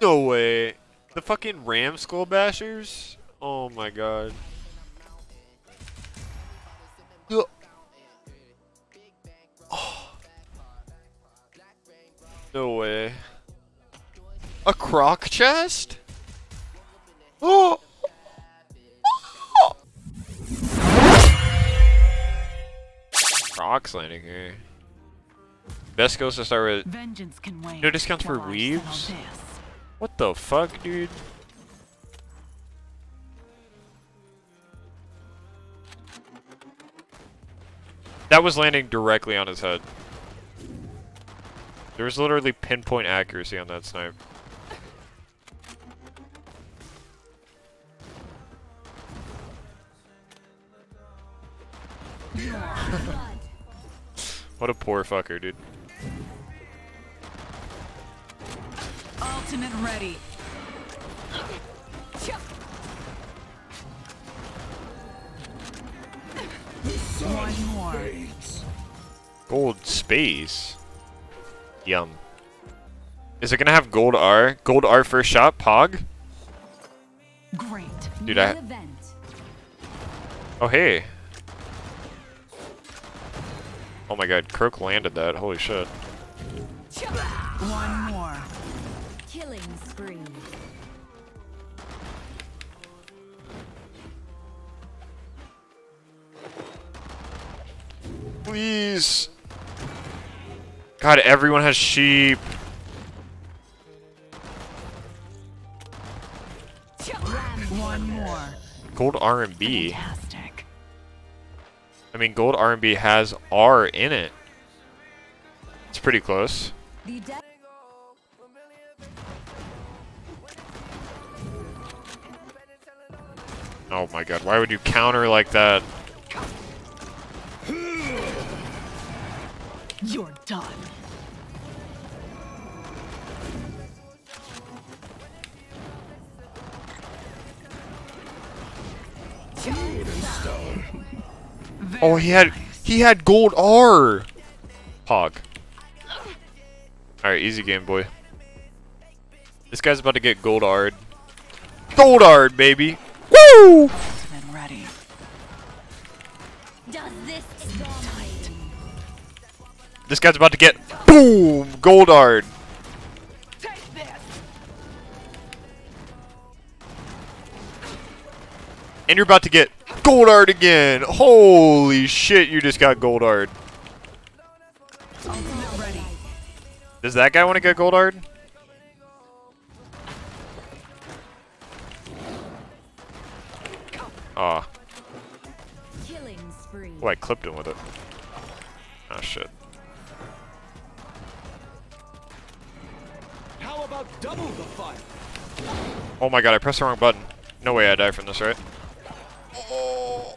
No way. The fucking Ram Skull Bashers? Oh my god. Oh. No way. A croc chest? Oh! Crocs landing here. Best goes to start with. Vengeance can wait. No discounts for while I weaves? What the fuck, dude? That was landing directly on his head. There was literally pinpoint accuracy on that snipe. What a poor fucker, dude. Ultimate ready. One more. Gold space. Yum. Is it gonna have gold R? Gold R first shot? Pog? Great. Dude, I... Oh, hey. Oh my god, Croak landed that. Holy shit. One more. Killing spree. Please. God, everyone has sheep. One more. Gold R and B. Fantastic. I mean, gold R and B has R in it. It's pretty close. Oh my god, why would you counter like that? You're done. Oh, he had he had gold R. Pog. All right, easy game, boy. This guy's about to get gold R'd. Gold R'd, baby. Woo! Ultimate ready. does this me? This guy's about to get boom gold R'd. Take this. And you're about to get gold R'd again. Holy shit, you just got gold R'd. Ultimate ready. Does that guy want to get gold Oh, I clipped him with it. Oh shit. How about double the fun? Oh my god, I pressed the wrong button. No way I die from this, right? Oh.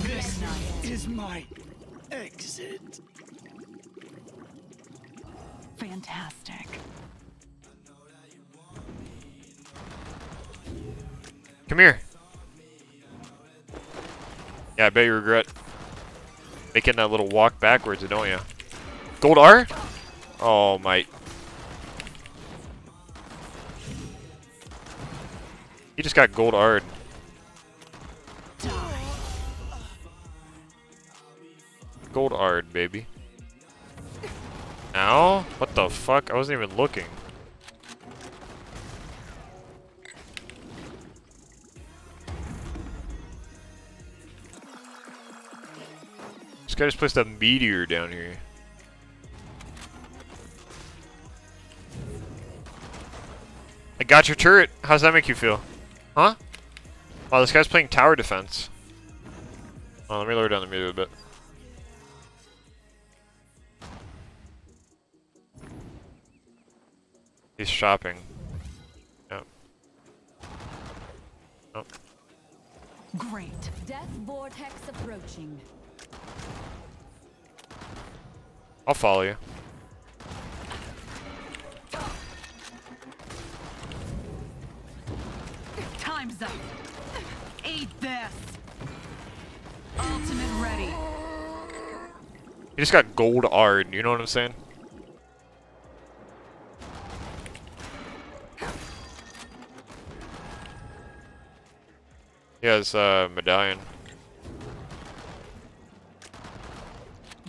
This is my exit. Fantastic. Come here. Yeah, I bet you regret making that little walk backwards, don't you? Gold R? Oh my. He just got gold R'd. Gold R'd, baby. Now? What the fuck? I wasn't even looking. This guy just placed a meteor down here. I got your turret. How's that make you feel? Huh? Wow, this guy's playing tower defense. Let me lower down the meter a bit. He's shopping. Yep. Oh. Great. Death vortex approaching. I'll follow you. Time's up. Eat this. Ultimate ready. He just got gold ard, you know what I'm saying? He has uh, medallion.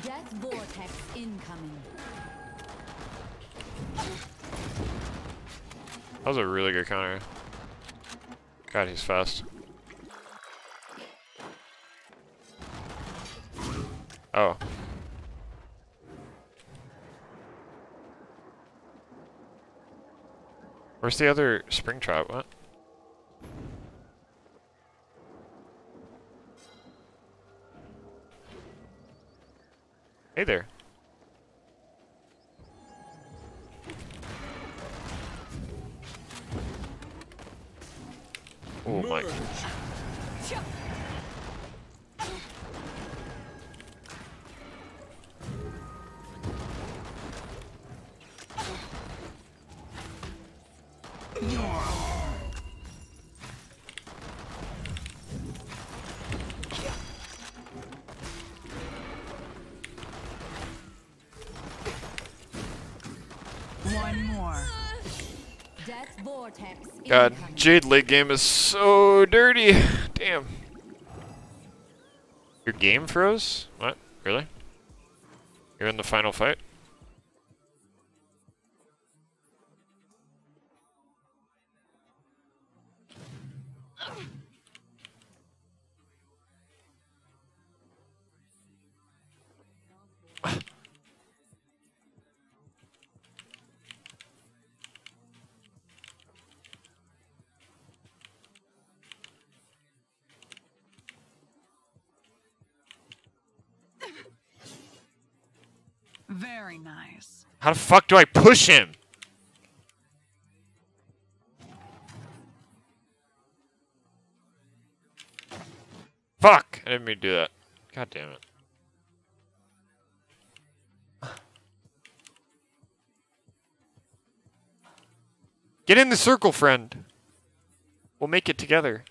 Death vortex incoming. That was a really good counter. God, he's fast. Oh. Where's the other spring trap? What? There. Oh my. God. Jade late game is so dirty. Damn. Your game froze? What? Really? You're in the final fight? Very nice. How the fuck do I push him? Fuck! I didn't mean to do that. God damn it. Get in the circle, friend. We'll make it together.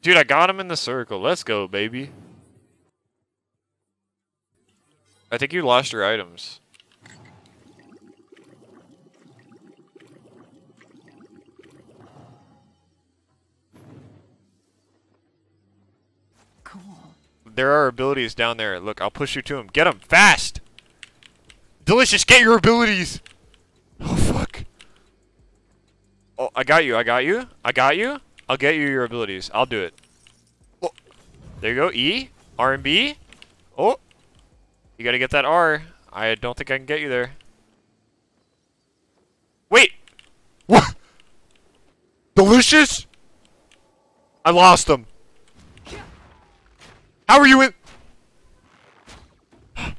Dude, I got him in the circle. Let's go, baby. I think you lost your items. Cool. There are abilities down there. Look, I'll push you to him. Get him fast. Delicious, get your abilities. Oh fuck. Oh, I got you. I got you. I got you. I'll get you your abilities. I'll do it. Oh. There you go. E, R and B. Oh. You got to get that R. I don't think I can get you there. Wait. What? Delicious? I lost him. How are you in?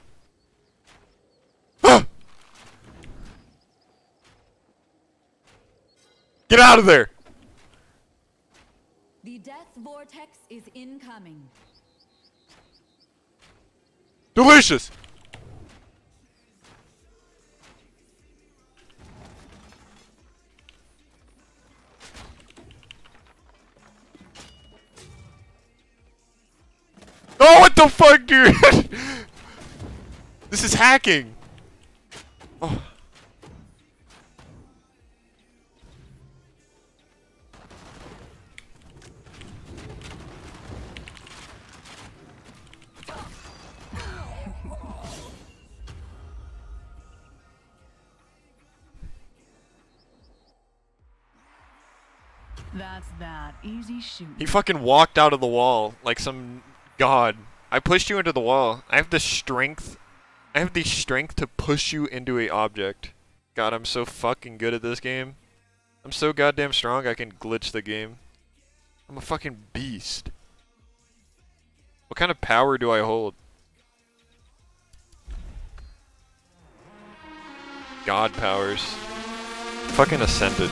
Get out of there! Vortex is incoming. Delicious! Oh, what the fuck, dude? this is hacking. That's that. Easy shooting. He fucking walked out of the wall like some god. I pushed you into the wall. I have the strength. I have the strength to push you into a object. God, I'm so fucking good at this game. I'm so goddamn strong I can glitch the game. I'm a fucking beast. What kind of power do I hold? God powers. Fucking ascended.